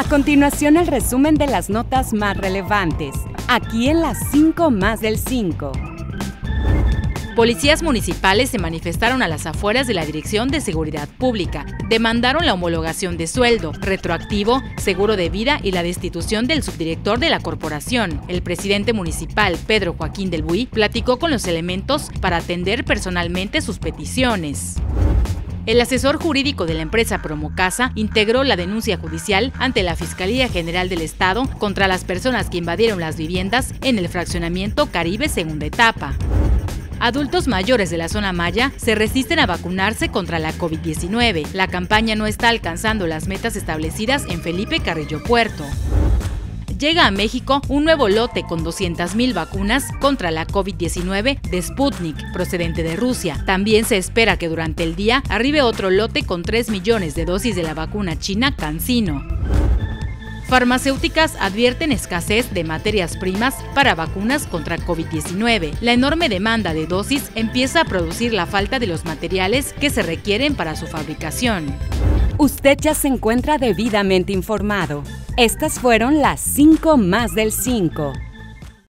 A continuación el resumen de las notas más relevantes, aquí en las 5 más del 5. Policías municipales se manifestaron a las afueras de la Dirección de Seguridad Pública. Demandaron la homologación de sueldo, retroactivo, seguro de vida y la destitución del subdirector de la corporación. El presidente municipal, Pedro Joaquín del Buí, platicó con los elementos para atender personalmente sus peticiones. El asesor jurídico de la empresa Promocasa integró la denuncia judicial ante la Fiscalía General del Estado contra las personas que invadieron las viviendas en el fraccionamiento Caribe segunda etapa. Adultos mayores de la zona Maya se resisten a vacunarse contra la COVID-19. La campaña no está alcanzando las metas establecidas en Felipe Carrillo Puerto llega a México un nuevo lote con 200.000 vacunas contra la COVID-19 de Sputnik, procedente de Rusia. También se espera que durante el día arribe otro lote con 3 millones de dosis de la vacuna china CanSino. Farmacéuticas advierten escasez de materias primas para vacunas contra COVID-19. La enorme demanda de dosis empieza a producir la falta de los materiales que se requieren para su fabricación. Usted ya se encuentra debidamente informado. Estas fueron las 5 más del 5.